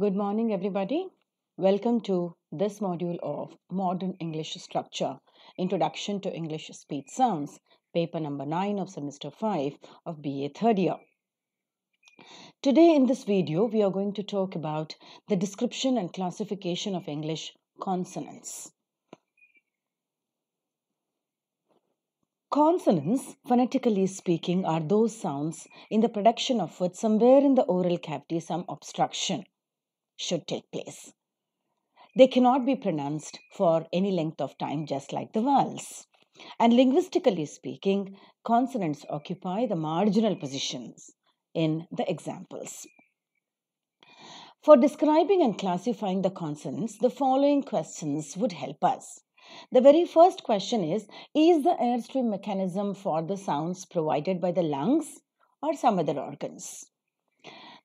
Good morning, everybody. Welcome to this module of Modern English Structure Introduction to English Speech Sounds, paper number 9 of semester 5 of BA third year. Today, in this video, we are going to talk about the description and classification of English consonants. Consonants, phonetically speaking, are those sounds in the production of food somewhere in the oral cavity, some obstruction should take place. They cannot be pronounced for any length of time, just like the vowels. And linguistically speaking, consonants occupy the marginal positions in the examples. For describing and classifying the consonants, the following questions would help us. The very first question is Is the airstream mechanism for the sounds provided by the lungs or some other organs?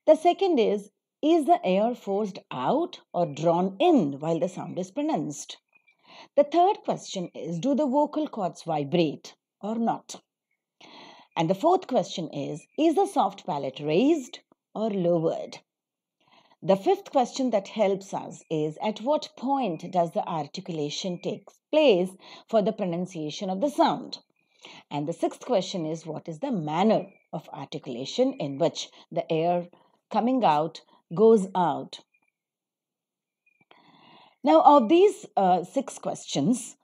The second is Is the air forced out or drawn in while the sound is pronounced? The third question is Do the vocal cords vibrate or not? And the fourth question is Is the soft palate raised or lowered? The fifth question that helps us is At what point does the articulation take place for the pronunciation of the sound? And the sixth question is What is the manner of articulation in which the air coming out goes out? Now, of these uh, six questions,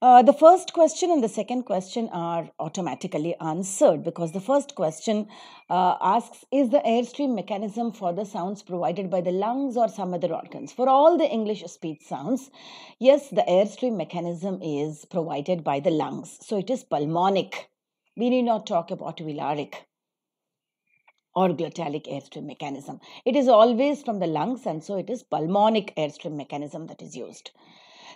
uh, the first question and the second question are automatically answered because the first question uh, asks Is the airstream mechanism for the sounds provided by the lungs or some other organs? For all the English speech sounds, yes, the airstream mechanism is provided by the lungs. So it is pulmonic. We need not talk about velaric or glottalic airstream mechanism. It is always from the lungs, and so it is pulmonic airstream mechanism that is used.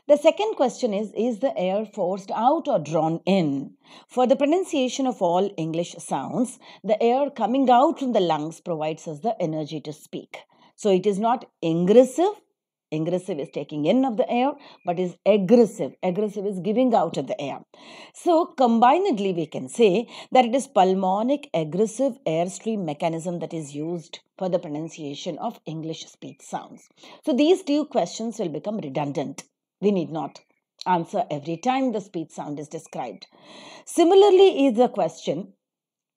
The second question is Is the air forced out or drawn in? For the pronunciation of all English sounds, the air coming out from the lungs provides us the energy to speak. So it is not ingressive. Ingressive is taking in of the air, but is egressive. Egressive is giving out of the air. So, combinedly, we can say that it is pulmonic egressive airstream mechanism that is used for the pronunciation of English speech sounds. So, these two questions will become redundant we need not answer every time the speech sound is described. Similarly, is the question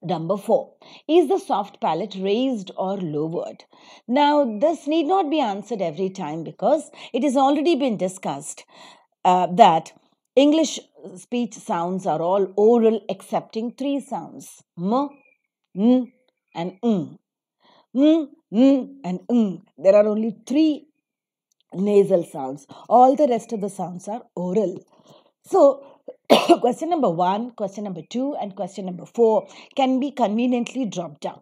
Number four, is the soft palate raised or lowered? Now, this need not be answered every time because it has already been discussed uh, that English speech sounds are all oral excepting three sounds m, n, and ng. M, n, and ng. There are only three nasal sounds. All the rest of the sounds are oral. So, question number one, question number two, and question number four can be conveniently dropped down.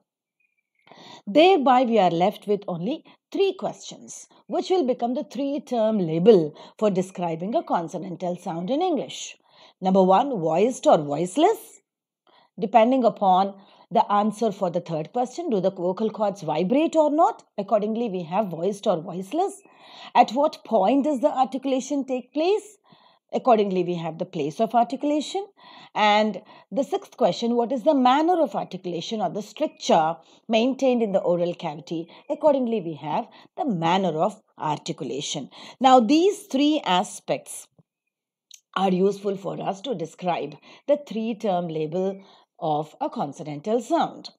Thereby, we are left with only three questions, which will become the three term label for describing a consonantal sound in English. Number one, voiced or voiceless. Depending upon the answer for the third question do the vocal cords vibrate or not? Accordingly, we have voiced or voiceless. At what point does the articulation take place? Accordingly, we have the place of articulation. And the sixth question what is the manner of articulation or the structure maintained in the oral cavity? Accordingly, we have the manner of articulation. Now, these three aspects are useful for us to describe the three term label of a consonantal sound.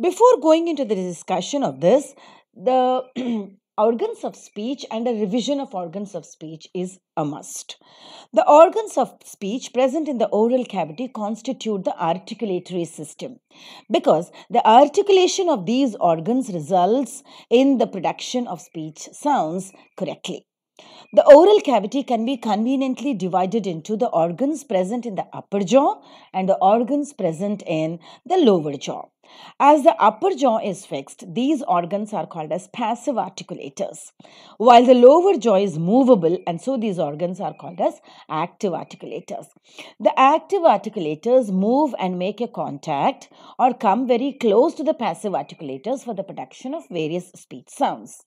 Before going into the discussion of this, the organs of speech and a revision of organs of speech is a must. The organs of speech present in the oral cavity constitute the articulatory system because the articulation of these organs results in the production of speech sounds correctly. The oral cavity can be conveniently divided into the organs present in the upper jaw and the organs present in the lower jaw. As the upper jaw is fixed, these organs are called as passive articulators, while the lower jaw is movable, and so these organs are called as active articulators. The active articulators move and make a contact or come very close to the passive articulators for the production of various speech sounds.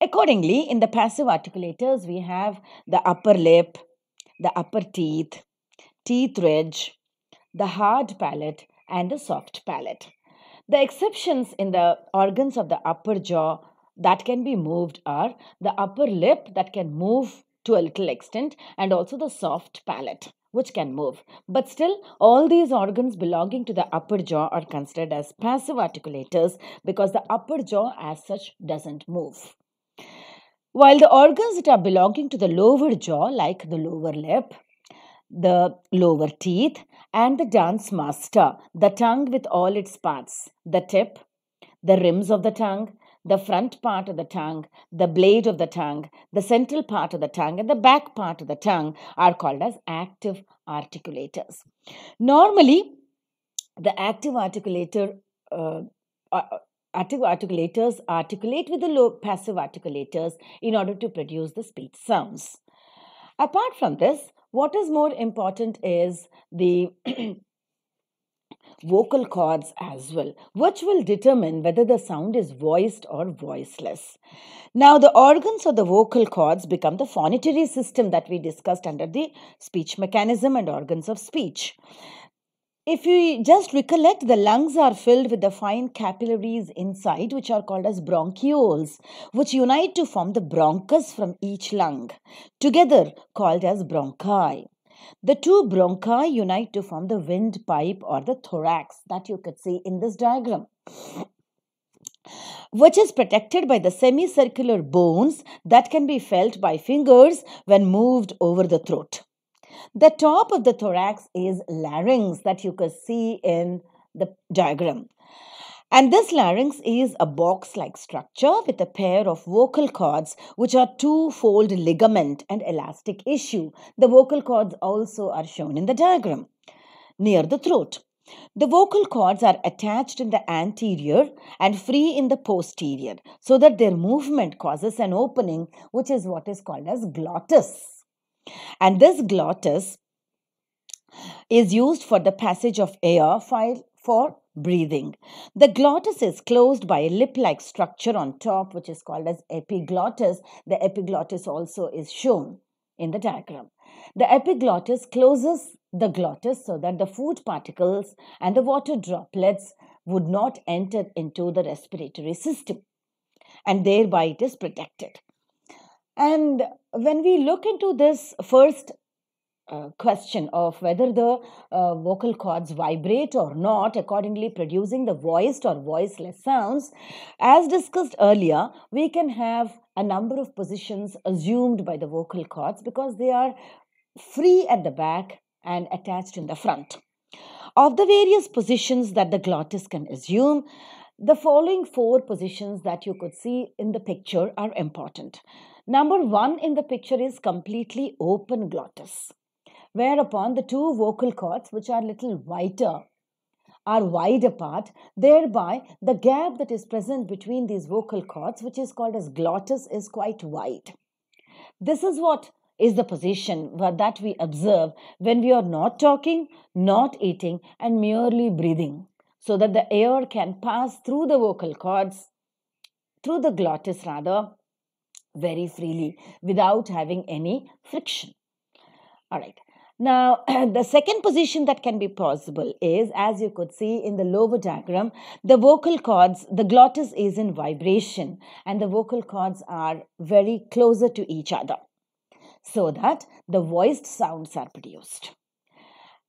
Accordingly, in the passive articulators, we have the upper lip, the upper teeth, teeth ridge, the hard palate, and the soft palate. The exceptions in the organs of the upper jaw that can be moved are the upper lip that can move to a little extent and also the soft palate which can move. But still, all these organs belonging to the upper jaw are considered as passive articulators because the upper jaw as such doesn't move. While the organs that are belonging to the lower jaw, like the lower lip, the lower teeth, and the dance master, the tongue with all its parts, the tip, the rims of the tongue, the front part of the tongue, the blade of the tongue, the central part of the tongue, and the back part of the tongue are called as active articulators. Normally, the active articulator uh, articulators articulate with the low passive articulators in order to produce the speech sounds. Apart from this, what is more important is the vocal cords as well, which will determine whether the sound is voiced or voiceless. Now, the organs of the vocal cords become the phonatory system that we discussed under the speech mechanism and organs of speech. If you just recollect, the lungs are filled with the fine capillaries inside, which are called as bronchioles, which unite to form the bronchus from each lung, together called as bronchi. The two bronchi unite to form the windpipe or the thorax that you could see in this diagram which is protected by the semicircular bones that can be felt by fingers when moved over the throat. The top of the thorax is larynx that you can see in the diagram. And this larynx is a box like structure with a pair of vocal cords, which are two fold ligament and elastic issue. The vocal cords also are shown in the diagram near the throat. The vocal cords are attached in the anterior and free in the posterior so that their movement causes an opening, which is what is called as glottis. And this glottis is used for the passage of air file for breathing. The glottis is closed by a lip-like structure on top which is called as epiglottis. The epiglottis also is shown in the diagram. The epiglottis closes the glottis so that the food particles and the water droplets would not enter into the respiratory system and thereby it is protected. And when we look into this first uh, question of whether the uh, vocal cords vibrate or not, accordingly producing the voiced or voiceless sounds, as discussed earlier, we can have a number of positions assumed by the vocal cords because they are free at the back and attached in the front. Of the various positions that the glottis can assume, the following four positions that you could see in the picture are important. Number one in the picture is completely open glottis, whereupon the two vocal cords, which are little wider, are wide apart. Thereby, the gap that is present between these vocal cords, which is called as glottis, is quite wide. This is what is the position that we observe when we are not talking, not eating, and merely breathing, so that the air can pass through the vocal cords, through the glottis rather, very freely without having any friction. All right. Now, the second position that can be possible is, as you could see in the lower diagram, the vocal cords, the glottis is in vibration and the vocal cords are very closer to each other so that the voiced sounds are produced.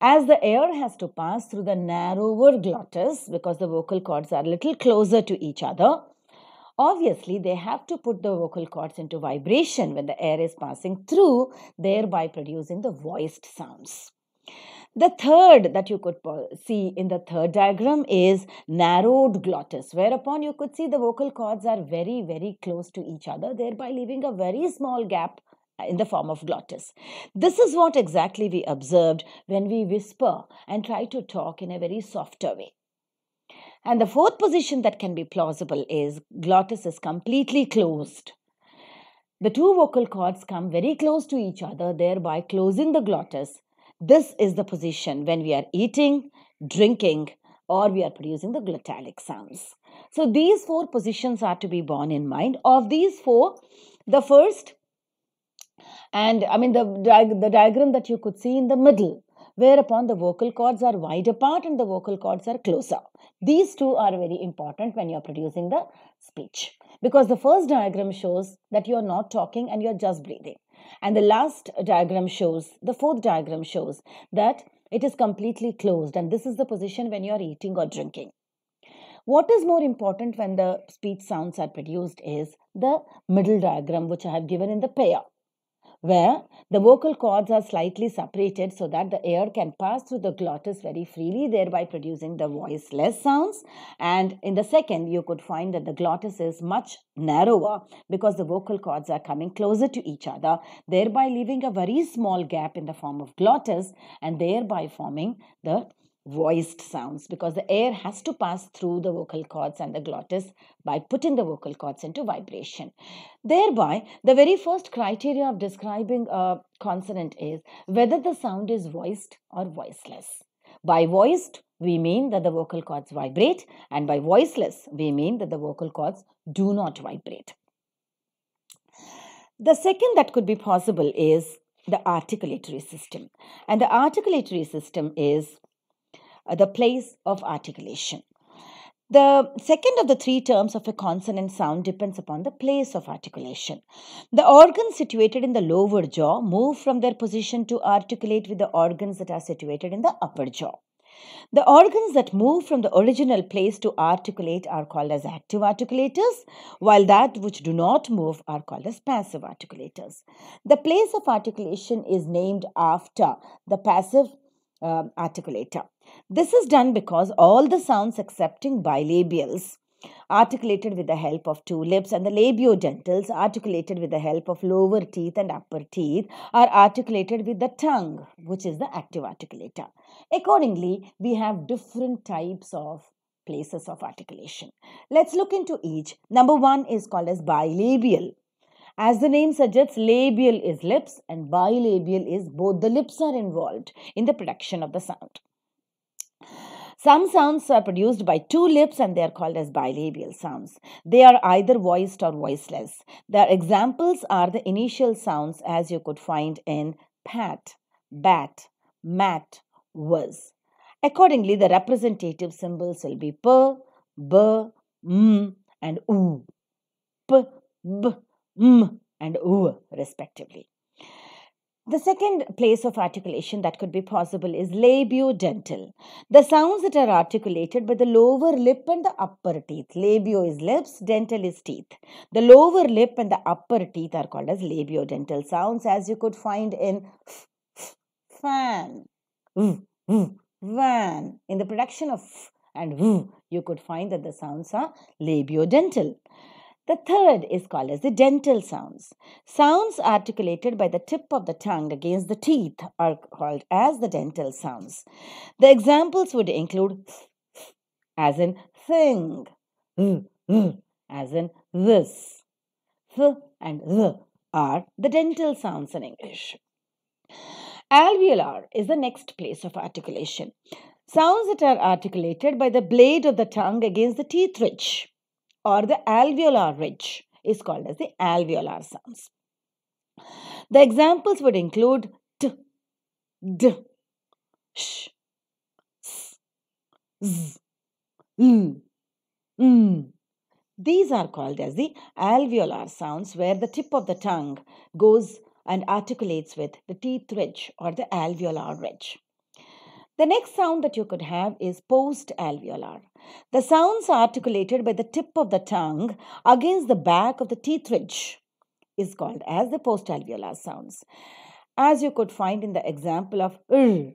As the air has to pass through the narrower glottis because the vocal cords are a little closer to each other, Obviously, they have to put the vocal cords into vibration when the air is passing through, thereby producing the voiced sounds. The third that you could see in the third diagram is narrowed glottis, whereupon you could see the vocal cords are very, very close to each other, thereby leaving a very small gap in the form of glottis. This is what exactly we observed when we whisper and try to talk in a very softer way. And the fourth position that can be plausible is glottis is completely closed. The two vocal cords come very close to each other, thereby closing the glottis. This is the position when we are eating, drinking, or we are producing the glottalic sounds. So these four positions are to be borne in mind. Of these four, the first, and I mean the, the diagram that you could see in the middle, whereupon the vocal cords are wide apart and the vocal cords are closer. These two are very important when you are producing the speech. because the first diagram shows that you're not talking and you're just breathing. And the last diagram shows, the fourth diagram shows that it is completely closed and this is the position when you're eating or drinking. What is more important when the speech sounds are produced is the middle diagram which I have given in the pair where the vocal cords are slightly separated so that the air can pass through the glottis very freely, thereby producing the voiceless sounds. And in the second, you could find that the glottis is much narrower because the vocal cords are coming closer to each other, thereby leaving a very small gap in the form of glottis and thereby forming the voiced sounds because the air has to pass through the vocal cords and the glottis by putting the vocal cords into vibration. Thereby, the very first criteria of describing a consonant is whether the sound is voiced or voiceless. By voiced, we mean that the vocal cords vibrate, and by voiceless, we mean that the vocal cords do not vibrate. The second that could be possible is the articulatory system. And the articulatory system is the place of articulation. The second of the three terms of a consonant sound depends upon the place of articulation. The organs situated in the lower jaw move from their position to articulate with the organs that are situated in the upper jaw. The organs that move from the original place to articulate are called as active articulators, while that which do not move are called as passive articulators. The place of articulation is named after the passive uh, articulator. This is done because all the sounds excepting bilabials articulated with the help of two lips and the labiodentals articulated with the help of lower teeth and upper teeth are articulated with the tongue which is the active articulator. Accordingly, we have different types of places of articulation. Let's look into each. Number one is called as bilabial. As the name suggests, labial is lips and bilabial is both the lips are involved in the production of the sound. Some sounds are produced by two lips and they are called as bilabial sounds. They are either voiced or voiceless. Their examples are the initial sounds as you could find in pat, bat, mat, was. Accordingly, the representative symbols will be p, b, m, and u. P, b, m, and u, respectively. The second place of articulation that could be possible is labiodental. The sounds that are articulated by the lower lip and the upper teeth. Labio is lips, dental is teeth. The lower lip and the upper teeth are called as labiodental sounds as you could find in f, f, fan, v, v, van. In the production of f and v, you could find that the sounds are labiodental. The third is called as the dental sounds. Sounds articulated by the tip of the tongue against the teeth are called as the dental sounds. The examples would include as in thing, as in this. Th and th are the dental sounds in English. Alveolar is the next place of articulation. Sounds that are articulated by the blade of the tongue against the teeth ridge or the alveolar ridge is called as the alveolar sounds. The examples would include t, d, sh, s, z, l, m. These are called as the alveolar sounds where the tip of the tongue goes and articulates with the teeth ridge or the alveolar ridge. The next sound that you could have is post alveolar. The sounds articulated by the tip of the tongue against the back of the teeth ridge is called as the post alveolar sounds. As you could find in the example of r,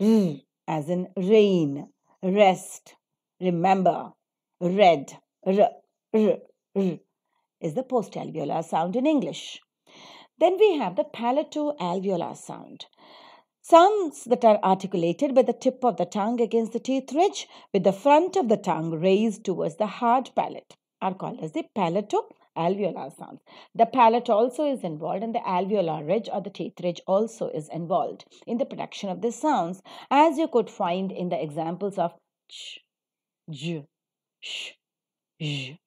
r as in rain, rest, remember, red, r, r, r is the post alveolar sound in English. Then we have the palato alveolar sound. Sounds that are articulated by the tip of the tongue against the teeth ridge with the front of the tongue raised towards the hard palate are called as the palato-alveolar sounds. The palate also is involved and the alveolar ridge or the teeth ridge also is involved in the production of these sounds as you could find in the examples of ch, j, sh, j,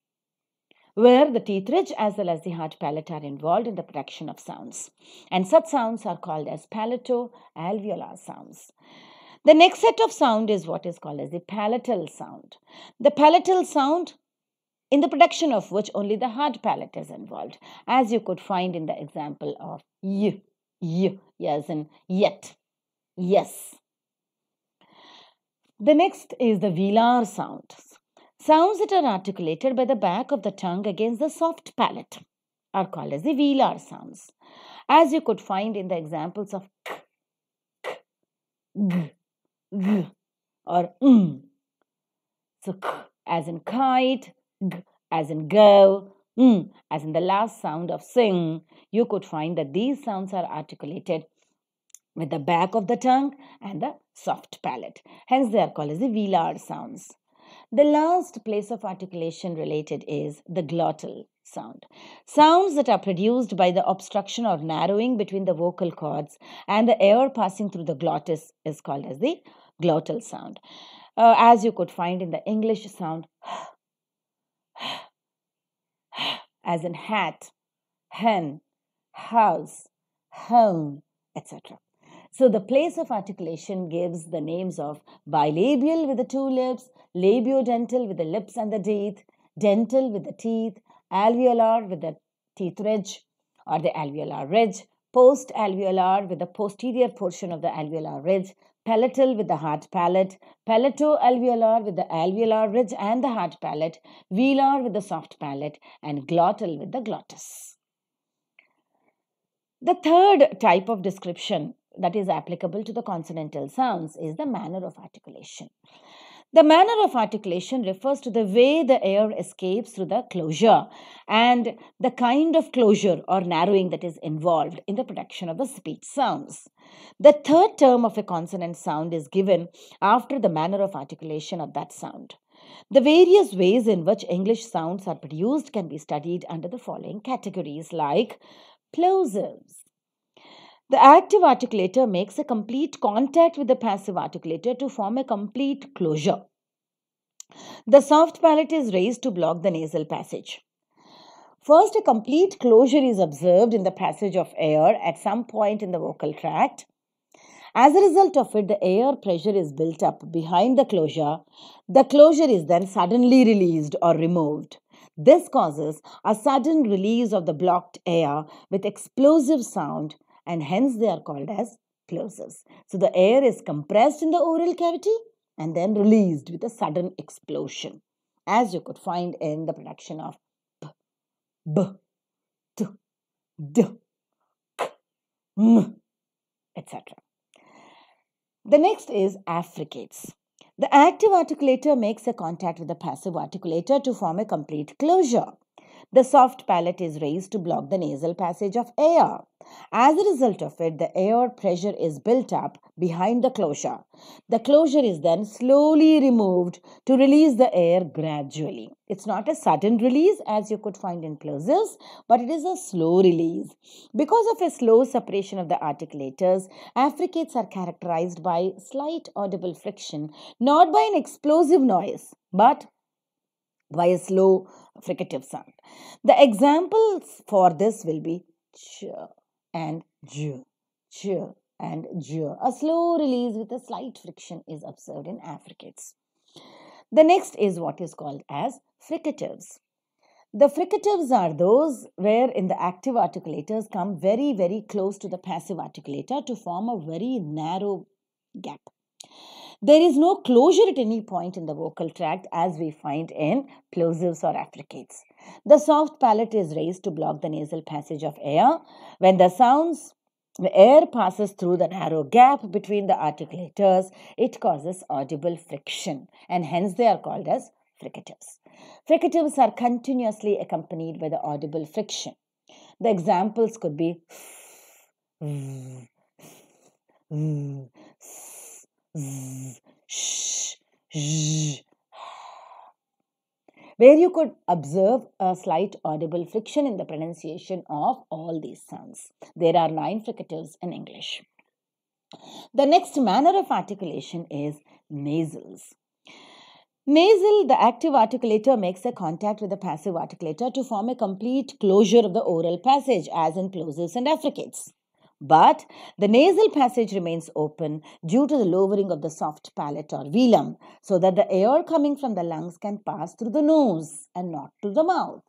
where the teeth ridge as well as the hard palate are involved in the production of sounds. And such sounds are called as palato-alveolar sounds. The next set of sound is what is called as the palatal sound. The palatal sound in the production of which only the hard palate is involved, as you could find in the example of y, y, yes, and yet, yes. The next is the velar sounds. Sounds that are articulated by the back of the tongue against the soft palate are called as the velar sounds, as you could find in the examples of k, k, g, g, or mm. So, k as in kite, g as in go, mm as in the last sound of sing, you could find that these sounds are articulated with the back of the tongue and the soft palate. Hence, they are called as the velar sounds. The last place of articulation related is the glottal sound. Sounds that are produced by the obstruction or narrowing between the vocal cords and the air passing through the glottis is called as the glottal sound. Uh, as you could find in the English sound as in hat, hen, house, home, etc. So the place of articulation gives the names of bilabial with the two lips, labiodental with the lips and the teeth, dental with the teeth, alveolar with the teeth ridge or the alveolar ridge, post alveolar with the posterior portion of the alveolar ridge, palatal with the hard palate, palato-alveolar with the alveolar ridge and the hard palate, velar with the soft palate, and glottal with the glottis. The third type of description that is applicable to the consonantal sounds is the manner of articulation. The manner of articulation refers to the way the air escapes through the closure and the kind of closure or narrowing that is involved in the production of the speech sounds. The third term of a consonant sound is given after the manner of articulation of that sound. The various ways in which English sounds are produced can be studied under the following categories like plosives, the active articulator makes a complete contact with the passive articulator to form a complete closure. The soft palate is raised to block the nasal passage. First, a complete closure is observed in the passage of air at some point in the vocal tract. As a result of it, the air pressure is built up behind the closure. The closure is then suddenly released or removed. This causes a sudden release of the blocked air with explosive sound and hence they are called as plosives. So the air is compressed in the oral cavity and then released with a sudden explosion, as you could find in the production of p, b, t, d, k, m, etc. The next is affricates. The active articulator makes a contact with the passive articulator to form a complete closure. The soft palate is raised to block the nasal passage of air. As a result of it, the air pressure is built up behind the closure. The closure is then slowly removed to release the air gradually. It's not a sudden release as you could find in plosives, but it is a slow release. Because of a slow separation of the articulators, affricates are characterized by slight audible friction, not by an explosive noise, but by a slow fricative sound. The examples for this will be ch and j, ch and j. A slow release with a slight friction is observed in affricates. The next is what is called as fricatives. The fricatives are those where in the active articulators come very very close to the passive articulator to form a very narrow gap. There is no closure at any point in the vocal tract as we find in plosives or affricates. The soft palate is raised to block the nasal passage of air. When the sounds the air passes through the narrow gap between the articulators, it causes audible friction and hence they are called as fricatives. Fricatives are continuously accompanied by the audible friction. The examples could be where you could observe a slight audible friction in the pronunciation of all these sounds. There are nine fricatives in English. The next manner of articulation is nasals. Nasal, the active articulator makes a contact with the passive articulator to form a complete closure of the oral passage, as in plosives and affricates. But the nasal passage remains open due to the lowering of the soft palate or velum so that the air coming from the lungs can pass through the nose and not to the mouth.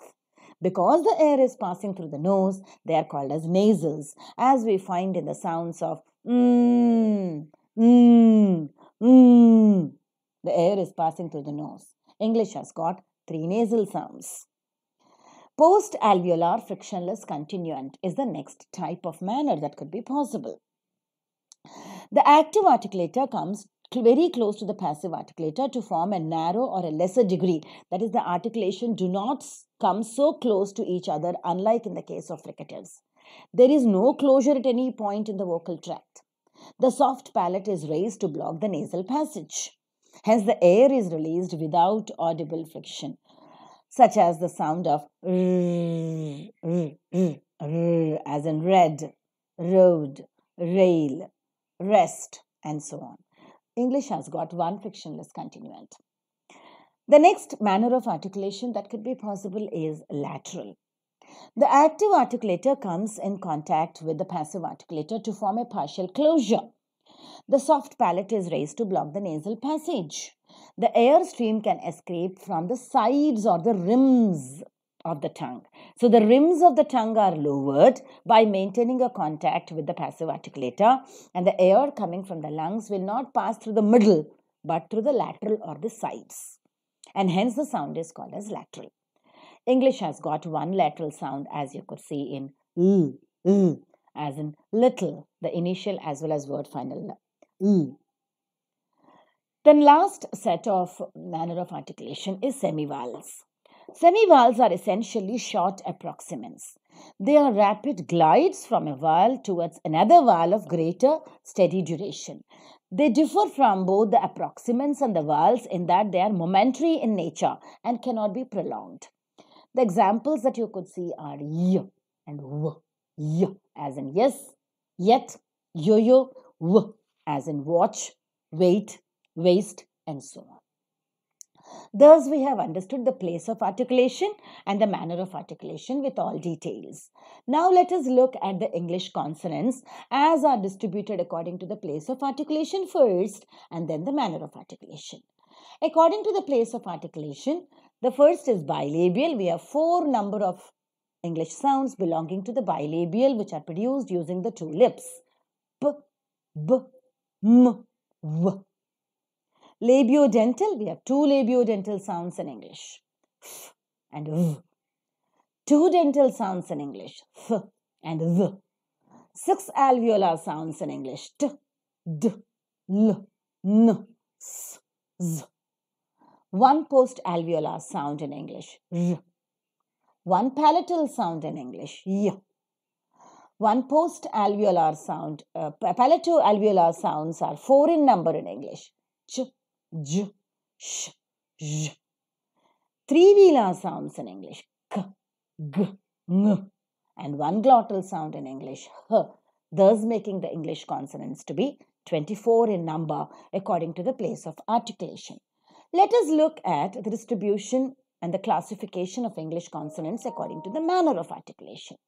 Because the air is passing through the nose, they are called as nasals, as we find in the sounds of mmm, mmm, mmm. The air is passing through the nose. English has got three nasal sounds. Post-alveolar frictionless continuant is the next type of manner that could be possible. The active articulator comes very close to the passive articulator to form a narrow or a lesser degree. That is, the articulation do not come so close to each other, unlike in the case of fricatives. There is no closure at any point in the vocal tract. The soft palate is raised to block the nasal passage. Hence, the air is released without audible friction such as the sound of r, r, r, r, as in red, road, rail, rest, and so on. English has got one frictionless continuant. The next manner of articulation that could be possible is lateral. The active articulator comes in contact with the passive articulator to form a partial closure. The soft palate is raised to block the nasal passage the air stream can escape from the sides or the rims of the tongue. So the rims of the tongue are lowered by maintaining a contact with the passive articulator and the air coming from the lungs will not pass through the middle but through the lateral or the sides. And hence the sound is called as lateral. English has got one lateral sound as you could see in l, l, as in little, the initial as well as word final. L. Then last set of manner of articulation is semivowels. Semivowels are essentially short approximants. They are rapid glides from a vowel towards another vowel of greater steady duration. They differ from both the approximants and the vowels in that they are momentary in nature and cannot be prolonged. The examples that you could see are y and w, y as in yes, yet, yo-yo, w as in watch, wait, waste, and so on. Thus, we have understood the place of articulation and the manner of articulation with all details. Now, let us look at the English consonants as are distributed according to the place of articulation first and then the manner of articulation. According to the place of articulation, the first is bilabial. We have four number of English sounds belonging to the bilabial which are produced using the two lips. P, B, M, W. Labiodental, we have two labiodental sounds in English. F and V. Two dental sounds in English. F and V. Six alveolar sounds in English. T, D, L, N, S, Z. One post alveolar sound in English. R. One palatal sound in English. Y. One post alveolar sound, uh, palato alveolar sounds are four in number in English. Ch, j, sh, j. Three velar sounds in English. K, g, ng. And one glottal sound in English. H, thus making the English consonants to be 24 in number according to the place of articulation. Let us look at the distribution and the classification of English consonants according to the manner of articulation.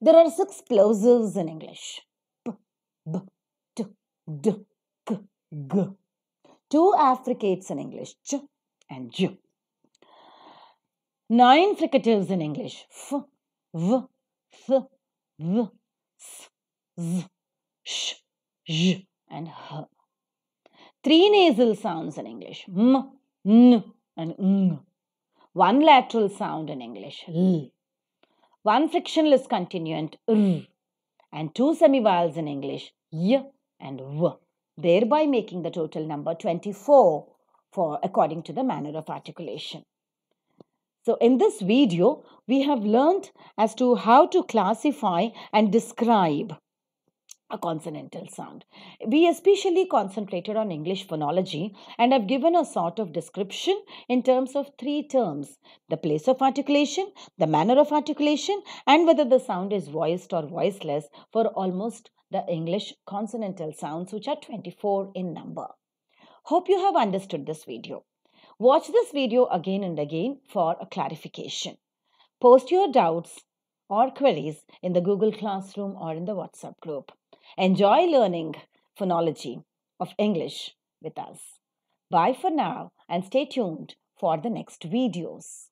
There are six plosives in English. P, b, t, d, k, g two affricates in English, ch and j. Nine fricatives in English, f, v, th, v, s, z, sh, j, and h. Three nasal sounds in English, m, n, and ng. One lateral sound in English, l. One frictionless continuant, r. And two semivowels in English, y and v thereby making the total number 24 for according to the manner of articulation. So in this video, we have learned as to how to classify and describe a consonantal sound. We especially concentrated on English phonology and have given a sort of description in terms of three terms the place of articulation, the manner of articulation, and whether the sound is voiced or voiceless for almost the English consonantal sounds, which are 24 in number. Hope you have understood this video. Watch this video again and again for a clarification. Post your doubts or queries in the Google Classroom or in the WhatsApp group. Enjoy learning phonology of English with us. Bye for now and stay tuned for the next videos.